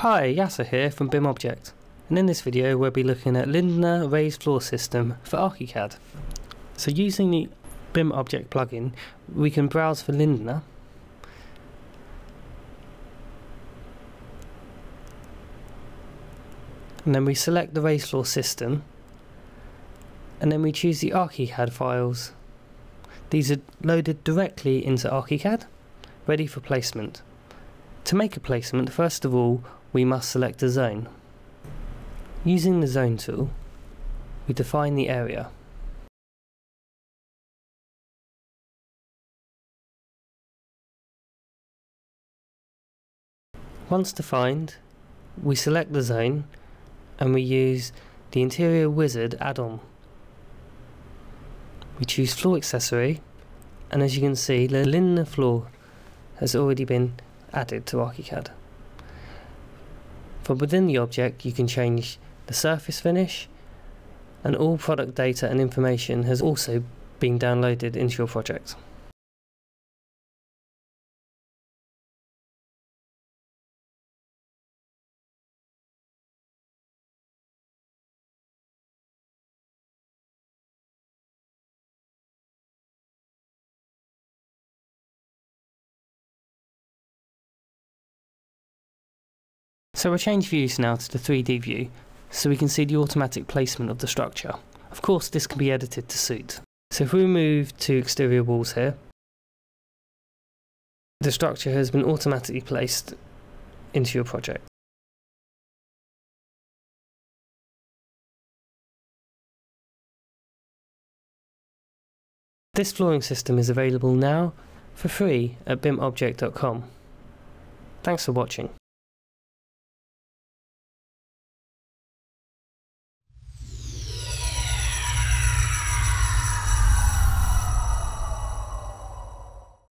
Hi, Yasser here from BIM Object, and in this video we'll be looking at Lindner Raised Floor System for ArchiCAD. So using the BIM Object plugin, we can browse for Lindner, and then we select the raised floor system, and then we choose the ArchiCAD files. These are loaded directly into ArchiCAD, ready for placement. To make a placement, first of all, we must select a zone. Using the zone tool, we define the area. Once defined, we select the zone and we use the Interior Wizard add-on. We choose floor accessory and as you can see the Lindner floor has already been added to ArchiCAD. From within the object you can change the surface finish and all product data and information has also been downloaded into your project. So we'll change views now to the 3D view so we can see the automatic placement of the structure. Of course this can be edited to suit. So if we move to exterior walls here, the structure has been automatically placed into your project. This flooring system is available now for free at bimobject.com. Thanks for watching.